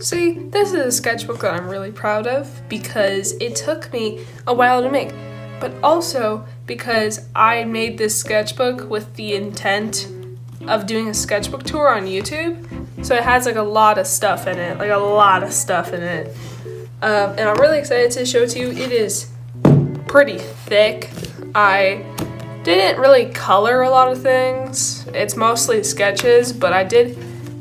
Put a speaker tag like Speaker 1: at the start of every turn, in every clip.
Speaker 1: See, this is a sketchbook that I'm really proud of because it took me a while to make, but also because I made this sketchbook with the intent of doing a sketchbook tour on YouTube. So it has like a lot of stuff in it, like a lot of stuff in it. Um, and I'm really excited to show it to you. It is pretty thick. I didn't really color a lot of things. It's mostly sketches, but I did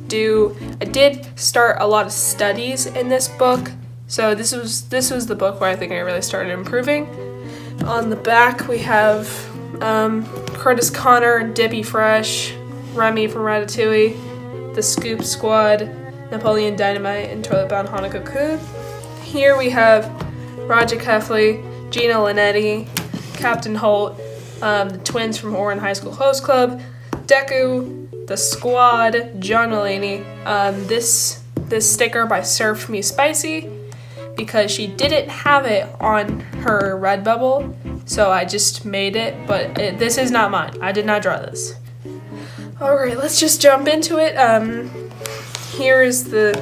Speaker 1: do I did start a lot of studies in this book. So this was this was the book where I think I really started improving. On the back we have um, Curtis Connor, Dippy Fresh, Remy from Ratatouille, the Scoop Squad, Napoleon Dynamite, and Toilet Bound Hanako-kun. Here we have Roger Kefley, Gina Linetti, Captain Holt, um, the twins from Ouran High School Host Club, Deku, the Squad, John Mulaney. Um, this this sticker by Surf Me Spicy because she didn't have it on her Redbubble, so I just made it. But it, this is not mine. I did not draw this. All right, let's just jump into it. Um, here is the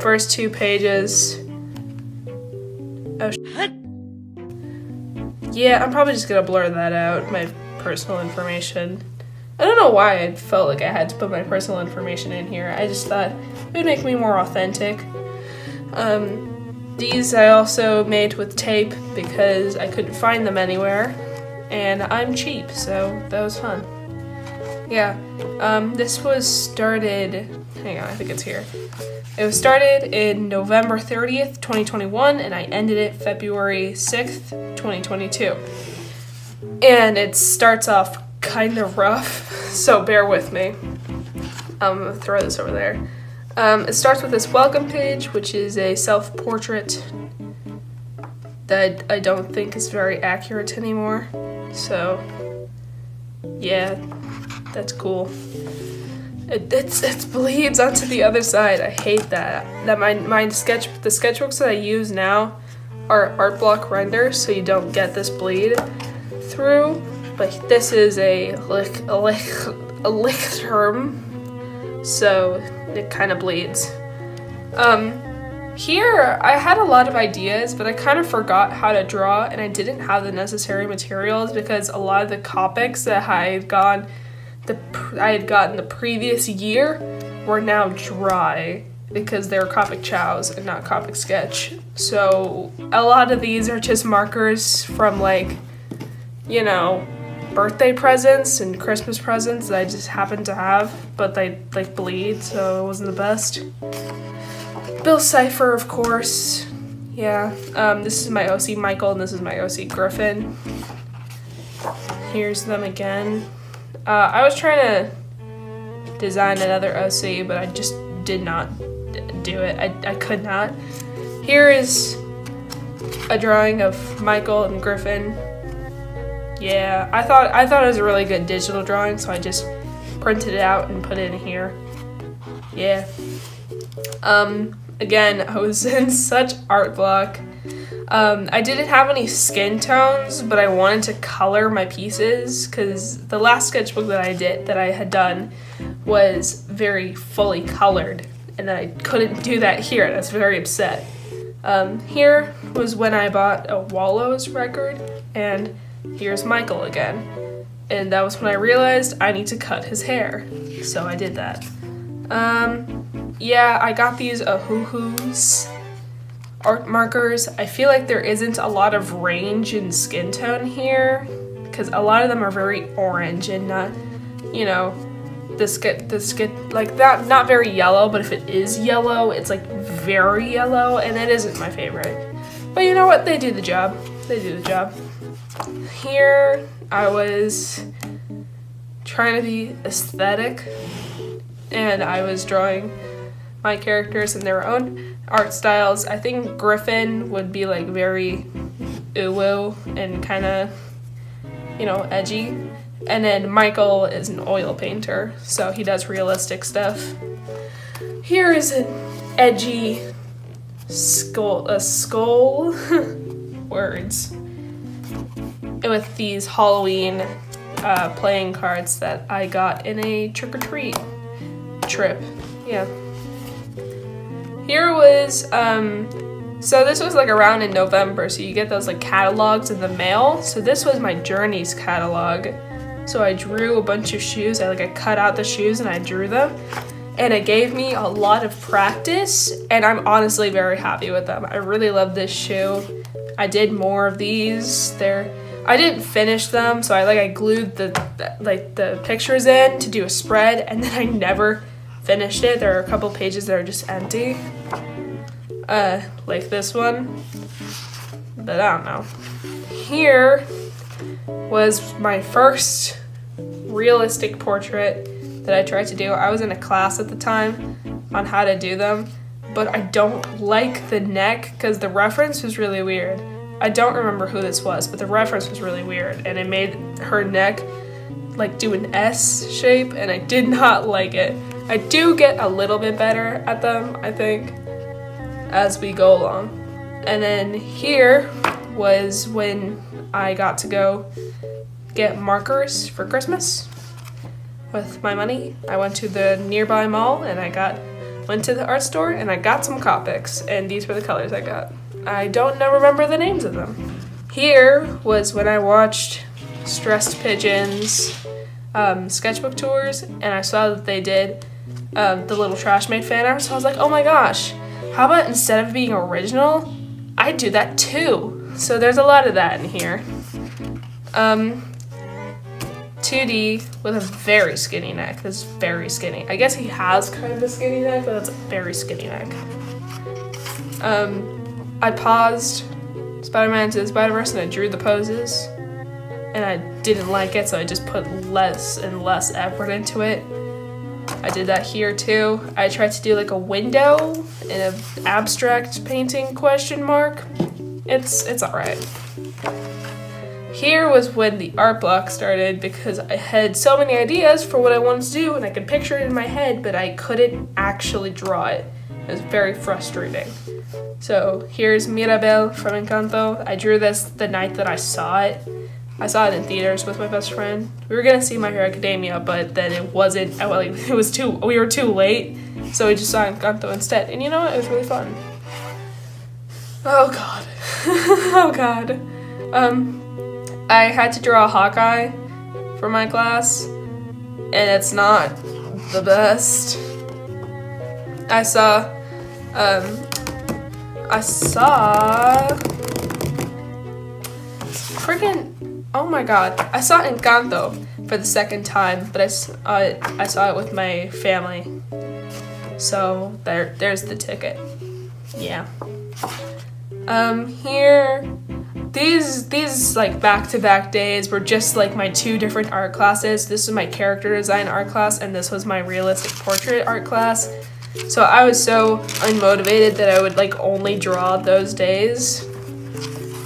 Speaker 1: first two pages. Oh, yeah, I'm probably just gonna blur that out, my personal information. I don't know why I felt like I had to put my personal information in here. I just thought it would make me more authentic. Um, these I also made with tape because I couldn't find them anywhere, and I'm cheap, so that was fun. Yeah, um, this was started, hang on, I think it's here. It was started in November 30th, 2021, and I ended it February 6th, 2022. And it starts off kind of rough, so bear with me. I'm gonna throw this over there. Um, it starts with this welcome page, which is a self portrait that I don't think is very accurate anymore. So, yeah, that's cool. It, it's, it bleeds onto the other side. I hate that. That my, my sketch the sketchbooks that I use now are art block renders, so you don't get this bleed through. But this is a lick a lick a lick term, so it kind of bleeds. Um, here I had a lot of ideas, but I kind of forgot how to draw, and I didn't have the necessary materials because a lot of the Copics that I had gone the I had gotten the previous year were now dry because they're Copic Ciao and not Copic Sketch. So a lot of these are just markers from like, you know, birthday presents and Christmas presents that I just happened to have, but they like bleed, so it wasn't the best. Bill Cipher, of course. Yeah. Um, this is my OC Michael and this is my OC Griffin. Here's them again. Uh, I was trying to design another OC, but I just did not do it. I, I could not. Here is a drawing of Michael and Griffin. Yeah, I thought I thought it was a really good digital drawing, so I just printed it out and put it in here. Yeah. Um, again, I was in such art block. Um, I didn't have any skin tones, but I wanted to color my pieces because the last sketchbook that I did, that I had done, was very fully colored, and I couldn't do that here, and I was very upset. Um, here was when I bought a Wallows record, and here's Michael again. And that was when I realized I need to cut his hair, so I did that. Um, yeah, I got these Ohuhus art markers. I feel like there isn't a lot of range in skin tone here because a lot of them are very orange and not, you know, the skin, the skin, like that, not very yellow, but if it is yellow, it's like very yellow and it isn't my favorite. But you know what? They do the job. They do the job. Here, I was trying to be aesthetic and I was drawing my characters in their own art styles. I think Griffin would be like very uwu and kind of, you know, edgy. And then Michael is an oil painter, so he does realistic stuff. Here is an edgy skull, a skull, words, with these Halloween uh, playing cards that I got in a trick or treat trip. Yeah. here was um, so this was like around in November, so you get those like catalogs in the mail. So this was my Journeys catalog. So I drew a bunch of shoes. I like I cut out the shoes and I drew them. And it gave me a lot of practice and I'm honestly very happy with them. I really love this shoe. I did more of these. They're I didn't finish them, so I like I glued the, the like the pictures in to do a spread and then I never finished it. There are a couple pages that are just empty uh, like this one, but I don't know. Here was my first realistic portrait that I tried to do. I was in a class at the time on how to do them, but I don't like the neck because the reference was really weird. I don't remember who this was, but the reference was really weird and it made her neck like do an S shape and I did not like it. I do get a little bit better at them, I think as we go along. And then here was when I got to go get markers for Christmas with my money. I went to the nearby mall and I got went to the art store and I got some Copics and these were the colors I got. I don't know remember the names of them. Here was when I watched Stressed Pigeons um, sketchbook tours and I saw that they did um, the little trash made fan art so I was like oh my gosh how about instead of being original, I do that too? So there's a lot of that in here. Um, 2D with a very skinny neck. That's very skinny. I guess he has kind of a skinny neck, but that's a very skinny neck. Um, I paused Spider-Man to the Spider-Verse and I drew the poses. And I didn't like it, so I just put less and less effort into it. I did that here too. I tried to do like a window in an abstract painting question mark. It's it's alright. Here was when the art block started because I had so many ideas for what I wanted to do and I could picture it in my head, but I couldn't actually draw it. It was very frustrating. So here's Mirabel from Encanto. I drew this the night that I saw it. I saw it in theaters with my best friend. We were gonna see My Hero Academia, but then it wasn't. Well, it was too. We were too late, so we just saw Encanto instead. And you know what? It was really fun. Oh god. oh god. Um, I had to draw a Hawkeye for my class, and it's not the best. I saw. Um, I saw. Freaking Oh my god. I saw Encanto for the second time, but I, uh, I saw it with my family. So there, there's the ticket. Yeah. Um, here, these, these like back-to-back -back days were just like my two different art classes. This was my character design art class, and this was my realistic portrait art class. So I was so unmotivated that I would like only draw those days.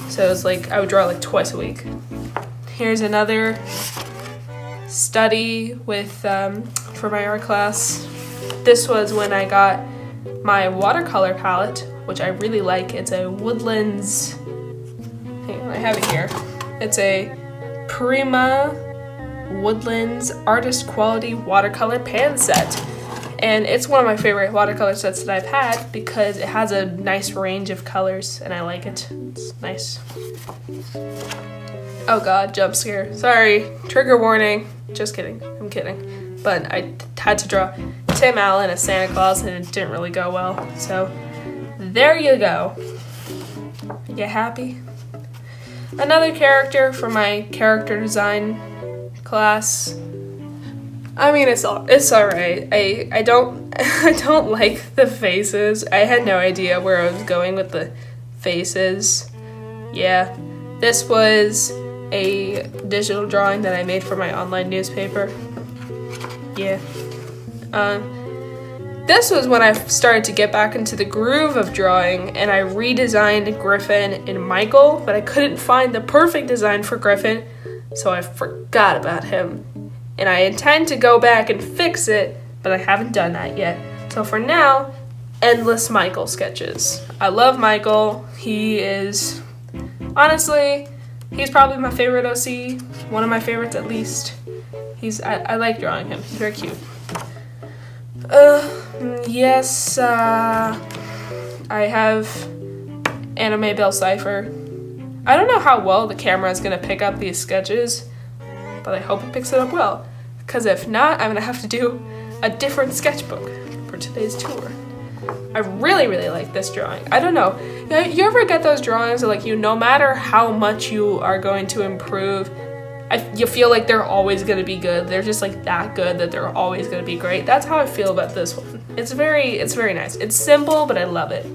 Speaker 1: So it was like, I would draw like twice a week. Here's another study with um, for my art class. This was when I got my watercolor palette, which I really like. It's a Woodlands, I have it here. It's a Prima Woodlands Artist Quality Watercolor Pan Set. And it's one of my favorite watercolor sets that I've had because it has a nice range of colors and I like it. It's nice. Oh god, jump scare. Sorry, trigger warning. Just kidding, I'm kidding. But I had to draw Tim Allen as Santa Claus and it didn't really go well. So there you go. You happy? Another character for my character design class. I mean, it's all it's all right. I I don't I don't like the faces. I had no idea where I was going with the faces. Yeah, this was a digital drawing that I made for my online newspaper. Yeah. Um, this was when I started to get back into the groove of drawing and I redesigned Griffin and Michael, but I couldn't find the perfect design for Griffin, so I forgot about him. And I intend to go back and fix it, but I haven't done that yet. So for now, endless Michael sketches. I love Michael. He is honestly He's probably my favorite OC, one of my favorites at least. He's I, I like drawing him. He's very cute. Uh, yes. Uh, I have Anime Bill Cipher. I don't know how well the camera is gonna pick up these sketches, but I hope it picks it up well. Because if not, I'm gonna have to do a different sketchbook for today's tour. I really, really like this drawing. I don't know. You ever get those drawings that, like, you, no matter how much you are going to improve, I, you feel like they're always to be good. They're just like that good that they're always to be great. That's how I feel about this one. It's very, it's very nice. It's simple, but I love it.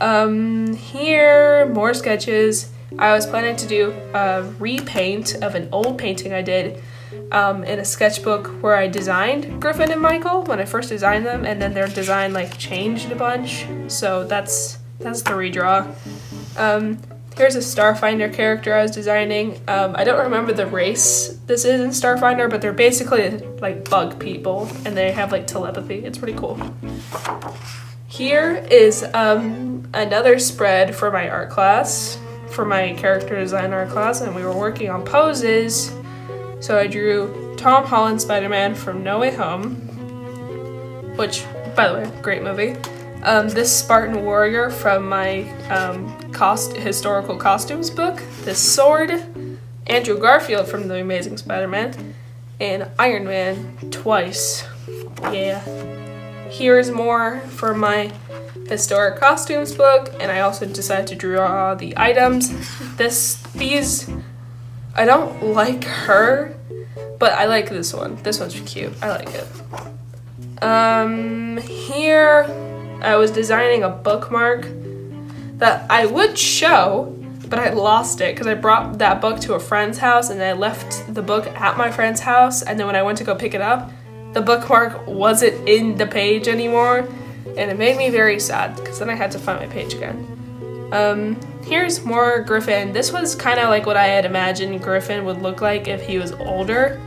Speaker 1: Um, here, more sketches. I was planning to do a repaint of an old painting I did um, in a sketchbook where I designed Griffin and Michael when I first designed them, and then their design like changed a bunch. So that's that's the redraw. Um, here's a Starfinder character I was designing. Um, I don't remember the race this is in Starfinder, but they're basically like bug people, and they have like telepathy. It's pretty cool. Here is um, another spread for my art class, for my character design art class, and we were working on poses so I drew Tom Holland Spider Man from No Way Home, which, by the way, great movie. Um, this Spartan Warrior from my um, cost historical costumes book. This sword, Andrew Garfield from The Amazing Spider Man, and Iron Man twice. Yeah. Here's more for my historic costumes book, and I also decided to draw the items. This, these I don't like her, but I like this one. This one's cute. I like it. Um, here I was designing a bookmark that I would show, but I lost it because I brought that book to a friend's house and I left the book at my friend's house. And then when I went to go pick it up, the bookmark wasn't in the page anymore. And it made me very sad because then I had to find my page again. Um, here's more Griffin. This was kind of like what I had imagined Griffin would look like if he was older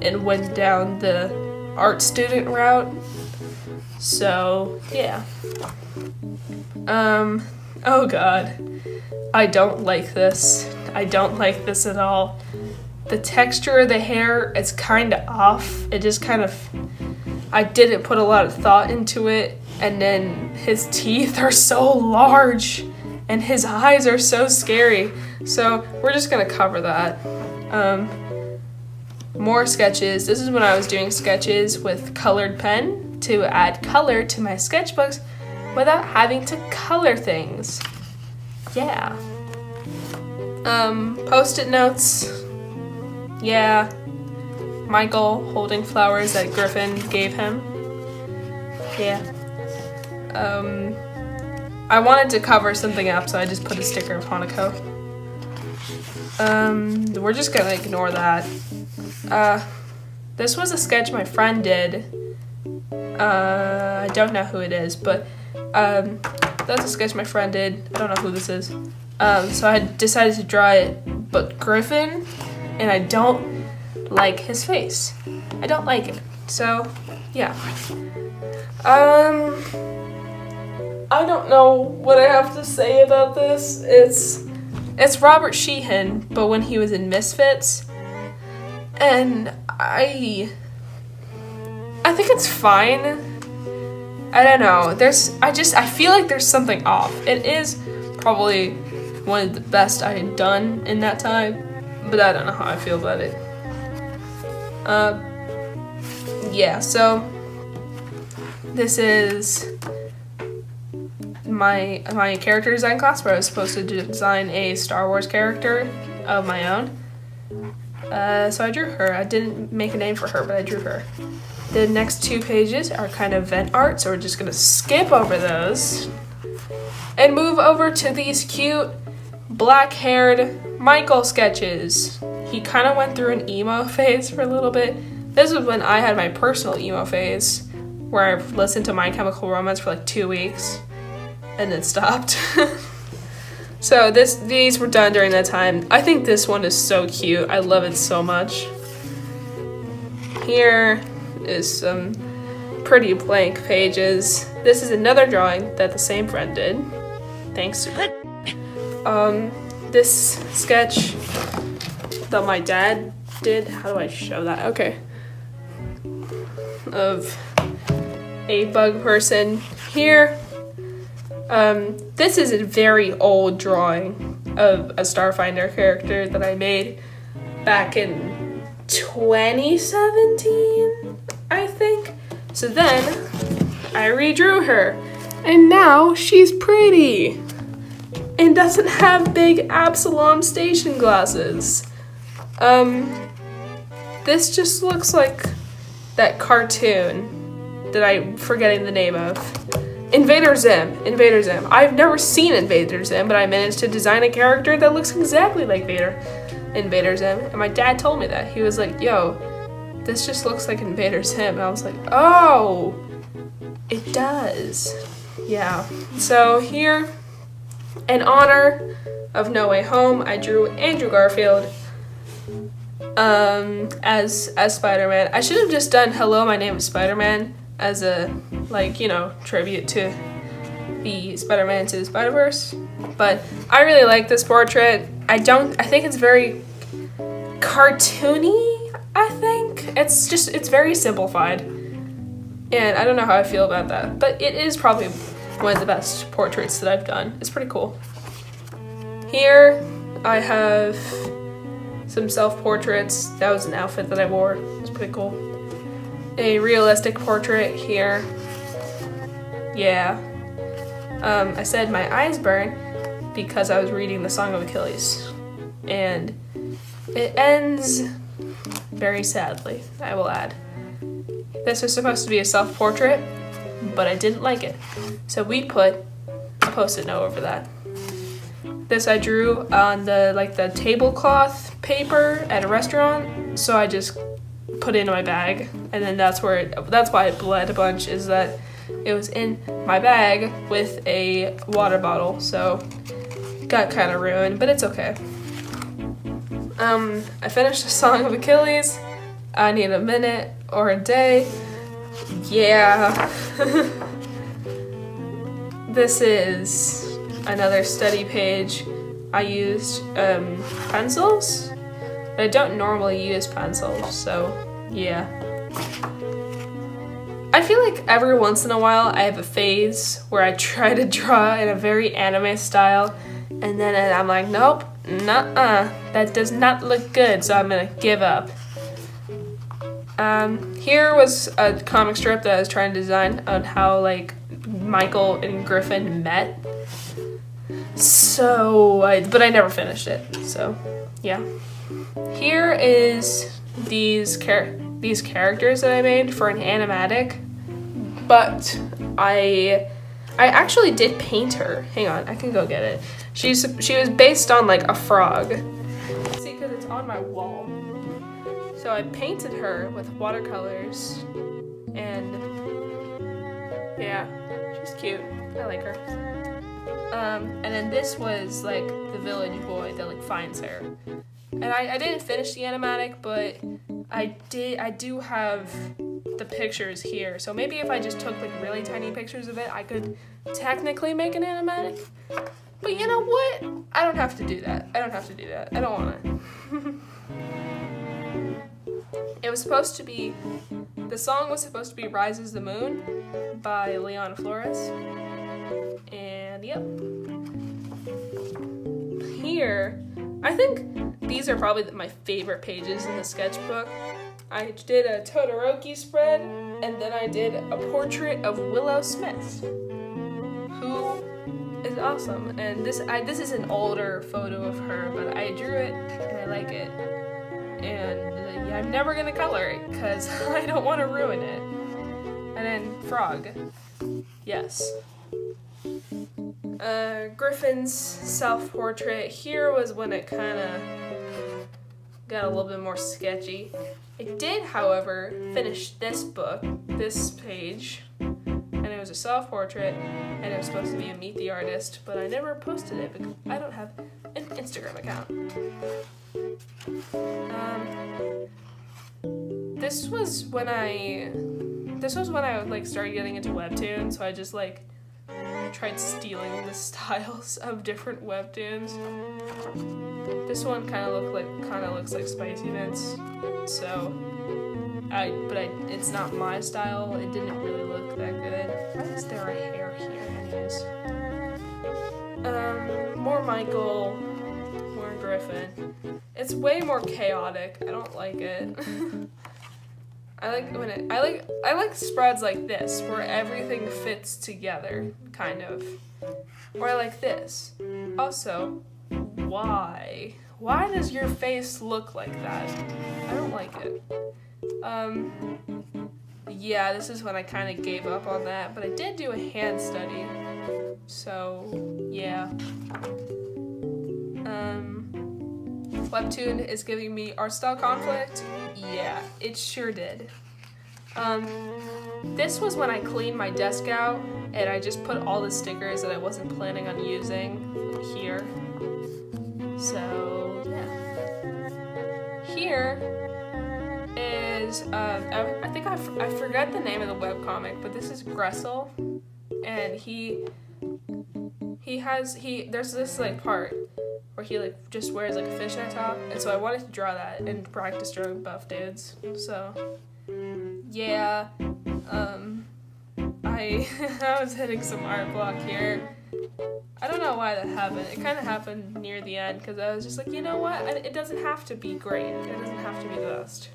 Speaker 1: and went down the art student route. So, yeah. Um, oh god. I don't like this. I don't like this at all. The texture of the hair is kind of off. It just kind of. I didn't put a lot of thought into it. And then his teeth are so large and his eyes are so scary. So we're just gonna cover that. Um, more sketches. This is when I was doing sketches with colored pen to add color to my sketchbooks without having to color things. Yeah. Um, post-it notes. Yeah. Michael holding flowers that Griffin gave him. Yeah. Um, I wanted to cover something up, so I just put a sticker of Hanako. Um, we're just gonna ignore that. Uh, this was a sketch my friend did. Uh, I don't know who it is, but um, that's a sketch my friend did. I don't know who this is. Um, so I decided to draw it, but Griffin, and I don't like his face. I don't like it. So, yeah. Um, I don't know what I have to say about this. It's it's Robert Sheehan, but when he was in Misfits, and I I think it's fine. I don't know. There's I just I feel like there's something off. It is probably one of the best I had done in that time, but I don't know how I feel about it. Uh yeah, so this is my my character design class where I was supposed to design a Star Wars character of my own. Uh, so I drew her. I didn't make a name for her, but I drew her. The next two pages are kind of vent art, so we're just gonna skip over those and move over to these cute black-haired Michael sketches. He kind of went through an emo phase for a little bit. This was when I had my personal emo phase, where I listened to My Chemical Romance for like two weeks and then stopped. so this these were done during that time. I think this one is so cute. I love it so much. Here is some pretty blank pages. This is another drawing that the same friend did. Thanks Um, this sketch that my dad did. How do I show that? Okay. Of a bug person. Here Um, this is a very old drawing of a Starfinder character that I made back in 2017, I think. So then I redrew her, and now she's pretty and doesn't have big Absalom station glasses. Um, this just looks like that cartoon that I'm forgetting the name of. Invader Zim. Invader Zim. I've never seen Invader Zim, but I managed to design a character that looks exactly like Vader. Invader Zim. And my dad told me that. He was like, yo, this just looks like Invader Zim. And I was like, oh, it does. Yeah. So here, in honor of No Way Home, I drew Andrew Garfield um, as as Spider-Man. I should have just done Hello, my name is Spider-Man as a like, you know, tribute to the Spider-Man to the Spider-Verse. But I really like this portrait. I don't I think it's very cartoony, I think. It's just it's very simplified. And I don't know how I feel about that, but it is probably one of the best portraits that I've done. It's pretty cool. Here I have some self-portraits. That was an outfit that I wore. It's pretty cool. A realistic portrait here. Yeah. Um, I said my eyes burn because I was reading the Song of Achilles. And it ends very sadly, I will add. This was supposed to be a self-portrait, but I didn't like it. So we put a post-it note over that. This I drew on the like the tablecloth paper at a restaurant, so I just put it in my bag, and then that's where it, that's why it bled a bunch. Is that it was in my bag with a water bottle, so got kind of ruined, but it's okay. Um, I finished a Song of Achilles. I need a minute or a day. Yeah. this is another study page. I used um, pencils, I don't normally use pencils, so yeah. I feel like every once in a while I have a phase where I try to draw in a very anime style, and then I'm like, nope, nuh-uh, that does not look good, so I'm gonna give up. Um, here was a comic strip that I was trying to design on how like Michael and Griffin met. So, I, but I never finished it. So, yeah. Here is these char these characters that I made for an animatic, but I I actually did paint her. Hang on, I can go get it. She's she was based on like a frog. See, because it's on my wall. So I painted her with watercolors, and yeah, she's cute. I like her. Um, and then this was like the village boy that like finds her. And I, I didn't finish the animatic, but I did I do have the pictures here. So maybe if I just took like really tiny pictures of it, I could technically make an animatic. But you know what? I don't have to do that. I don't have to do that. I don't want to. it was supposed to be the song was supposed to be Rises the Moon by Liana Flores. And yep. Here, I think these are probably my favorite pages in the sketchbook. I did a Todoroki spread, and then I did a portrait of Willow Smith, awesome. And this I, this is an older photo of her, but I drew it and I like it. And uh, yeah, I'm never gonna color it because I don't want to ruin it. And then Frog, yes. Uh, Griffin's self-portrait here was when it kind of got a little bit more sketchy. I did, however, finish this book, this page, was a self-portrait, and it was supposed to be a Meet the Artist, but I never posted it because I don't have an Instagram account. Um, this was when I, this was when I like started getting into webtoons, so I just like tried stealing the styles of different webtoons. This one kind of look like kind of looks like Spicy Mints, so I but I it's not my style. It didn't really look that good. Why is there a hair here, anyways? Um, more Michael, more Griffin. It's way more chaotic. I don't like it. I like when it I like I like spreads like this where everything fits together, kind of. Or I like this. Also, why? Why does your face look like that? I don't like it. Um yeah, this is when I kind of gave up on that, but I did do a hand study. So, yeah. Um Webtoon is giving me art style conflict. Yeah, it sure did. Um, this was when I cleaned my desk out and I just put all the stickers that I wasn't planning on using here. So, yeah. Here is, um, I, I think I, I forgot the name of the webcomic, but this is Gressel. And he, he has, he, there's this like part where he like just wears like a fishnet top, and so I wanted to draw that and practice drawing buff dudes. So yeah, um, I I was hitting some art block here. I don't know why that happened. It kind of happened near the end because I was just like, you know what? It doesn't have to be great. It doesn't have to be the best.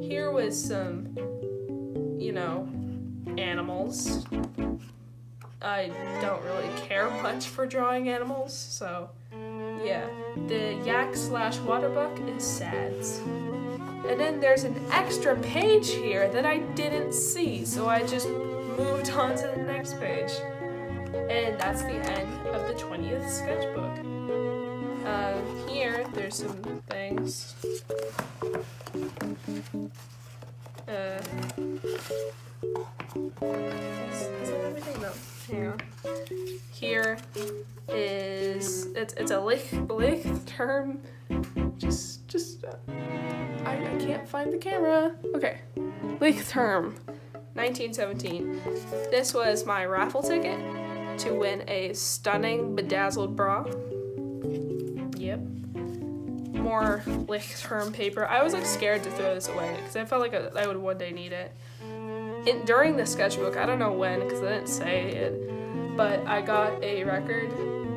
Speaker 1: Here was some, you know, animals. I don't really care much for drawing animals, so yeah. The yak slash water buck is sads. And then there's an extra page here that I didn't see, so I just moved on to the next page. And that's the end of the 20th sketchbook. Um, here, there's some things. Uh, is, is that everything? No. Hang on. Here is it's it's a Lich Lich term. Just just uh, I, I can't find the camera. Okay, Leuchtturm, 1917. This was my raffle ticket to win a stunning bedazzled bra. More Leuchtturm paper. I was like scared to throw this away because I felt like I, would one day need it. In, during the sketchbook, I don't know when because I didn't say it, but I got a record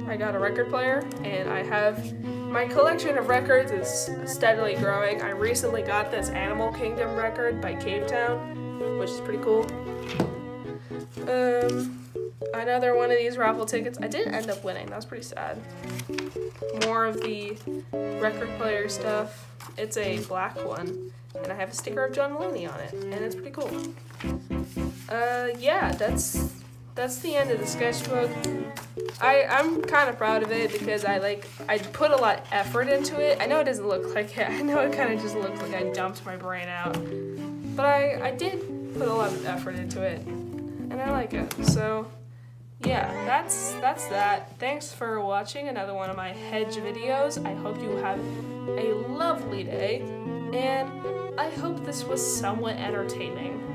Speaker 1: I got a record player and I have my collection of records is steadily growing. I recently got this Animal Kingdom record by Cavetown, which is pretty cool. Um, another one of these raffle tickets. I didn't end up winning. That was pretty sad. More of the record player stuff. It's a black one, and I have a sticker of John Mulaney on it, and it's pretty cool. Uh, yeah, that's that's the end of the sketchbook. I, I'm kind of proud of it because I like I put a lot of effort into it. I know it doesn't look like it. I know it kind of just looks like I dumped my brain out. But I, I did put a lot of effort into it. And I like it. So yeah, that's that's that. Thanks for watching another one of my hedge videos. I hope you have a lovely day, and I hope this was somewhat entertaining.